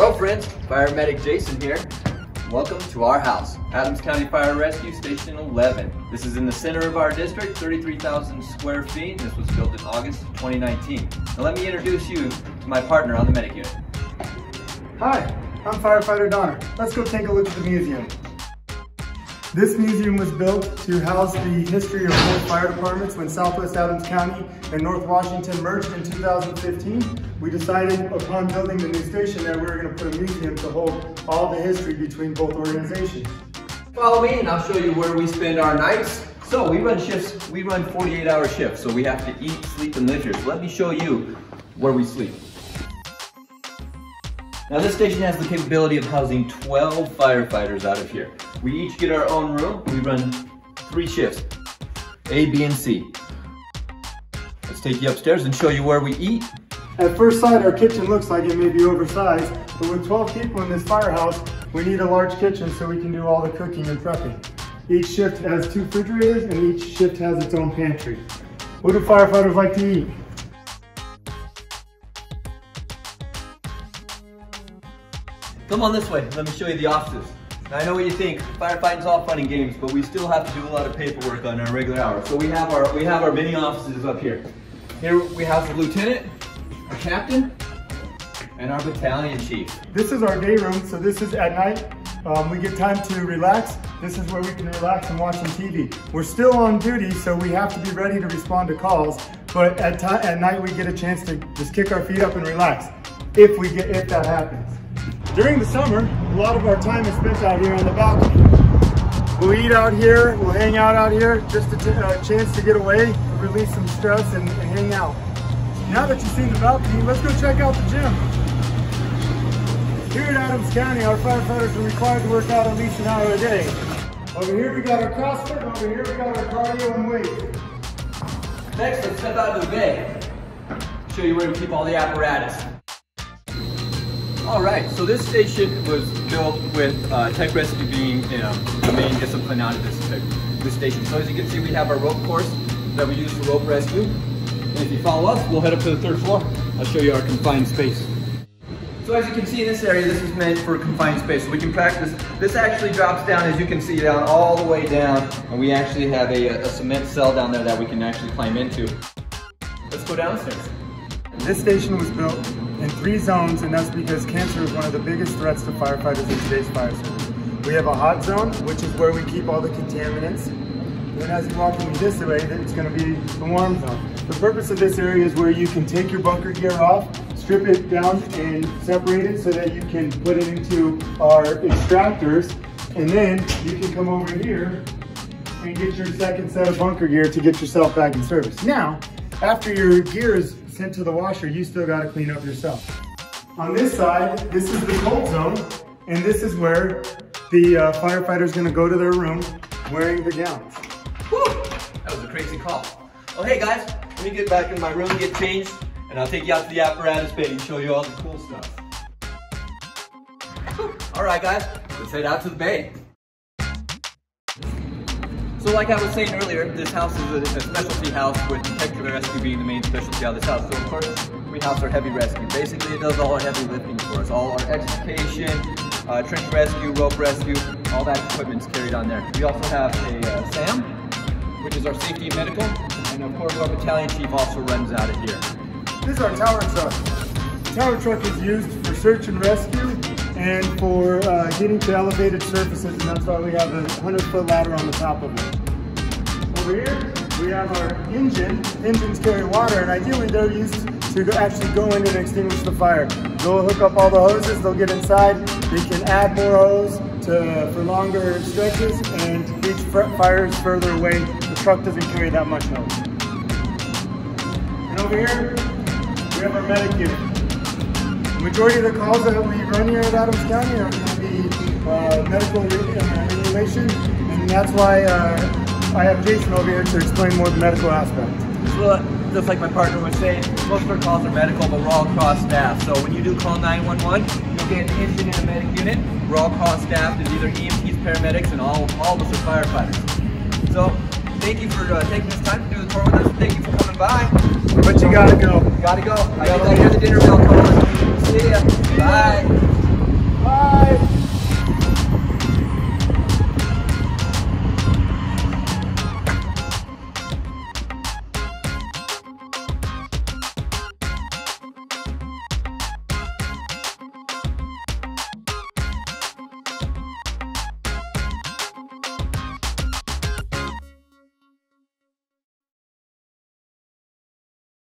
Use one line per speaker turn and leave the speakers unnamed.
Hello friends, Fire Medic Jason here. Welcome to our house, Adams County Fire Rescue Station 11. This is in the center of our district, 33,000 square feet. This was built in August of 2019. Now let me introduce you to my partner on the medic unit.
Hi, I'm firefighter Donner. Let's go take a look at the museum. This museum was built to house the history of both fire departments when Southwest Adams County and North Washington merged in 2015. We decided upon building the new station that we were going to put a museum to hold all the history between both organizations.
Follow me and I'll show you where we spend our nights. So we run shifts, we run 48 hour shifts, so we have to eat, sleep, and live here. So let me show you where we sleep. Now this station has the capability of housing 12 firefighters out of here. We each get our own room. We run three shifts, A, B, and C. Let's take you upstairs and show you where we eat.
At first sight, our kitchen looks like it may be oversized, but with 12 people in this firehouse, we need a large kitchen so we can do all the cooking and prepping. Each shift has two refrigerators and each shift has its own pantry. What do firefighters like to eat?
Come on this way, let me show you the offices. Now I know what you think, firefighting's all fun and games, but we still have to do a lot of paperwork on our regular hours. So we have our we have our mini offices up here. Here we have the lieutenant, our captain, and our battalion chief.
This is our day room, so this is at night. Um, we get time to relax. This is where we can relax and watch some TV. We're still on duty, so we have to be ready to respond to calls, but at, at night we get a chance to just kick our feet up and relax, if, we get, if that happens. During the summer, a lot of our time is spent out here on the balcony. We'll eat out here, we'll hang out out here, just a uh, chance to get away, release some stress and, and hang out. Now that you've seen the balcony, let's go check out the gym. Here at Adams County, our firefighters are required to work out at least an hour a day. Over here we got our CrossFit, over here we got our cardio and weight.
Next, let's step out of the bay. Show you where we keep all the apparatus. All right, so this station was built with uh, Tech Rescue being um, the main discipline out of this, this station. So as you can see, we have our rope course that we use for rope rescue. And if you follow us, we'll head up to the third floor. I'll show you our confined space. So as you can see in this area, this is meant for confined space. So we can practice. This actually drops down, as you can see, down all the way down. And we actually have a, a cement cell down there that we can actually climb into. Let's go downstairs.
This station was built in three zones, and that's because cancer is one of the biggest threats to firefighters in today's fire service. We have a hot zone, which is where we keep all the contaminants. And as you walk into this way, it's gonna be the warm zone. The purpose of this area is where you can take your bunker gear off, strip it down and separate it so that you can put it into our extractors, and then you can come over here and get your second set of bunker gear to get yourself back in service. Now, after your gear is sent to the washer, you still gotta clean up yourself. On this side, this is the cold zone, and this is where the uh, firefighter's gonna go to their room wearing the gowns.
Whew, that was a crazy call. Well, hey guys, let me get back in my room, get changed, and I'll take you out to the apparatus bay and show you all the cool stuff. All right guys, let's head out to the bay. So like I was saying earlier, this house is a, a specialty house with the tech rescue being the main specialty of this house. So of course, we house our heavy rescue. Basically, it does all our heavy lifting for us. All our extrication, uh, trench rescue, rope rescue, all that equipment's carried on there. We also have a uh, SAM, which is our safety and medical, and of course our battalion chief also runs out of here.
This is our tower truck. The tower truck is used for search and rescue and for uh, getting to elevated surfaces, and that's why we have a 100 foot ladder on the top of it. Over here, we have our engine. Engines carry water, and ideally they're used to actually go in and extinguish the fire. They'll hook up all the hoses, they'll get inside, they can add more hose to, for longer stretches and reach fires further away. The truck doesn't carry that much hose. And over here, we have our medic unit. Majority of the calls that we run here at Adams County are going to be uh, medical regulation, and that's why uh, I have Jason over here to explain more of the medical aspect.
Well, just like my partner was saying, most of our calls are medical, but we're all cross staff. So when you do call 911, you'll get an engine in a medic unit. We're all cross staff. There's either EMTs, paramedics, and all, all of us are firefighters. So thank you for uh, taking this time to do the tour with us. Thank you for coming by.
But you gotta go.
Gotta go. I gotta hear the dinner bell calling. See ya. Bye. Bye.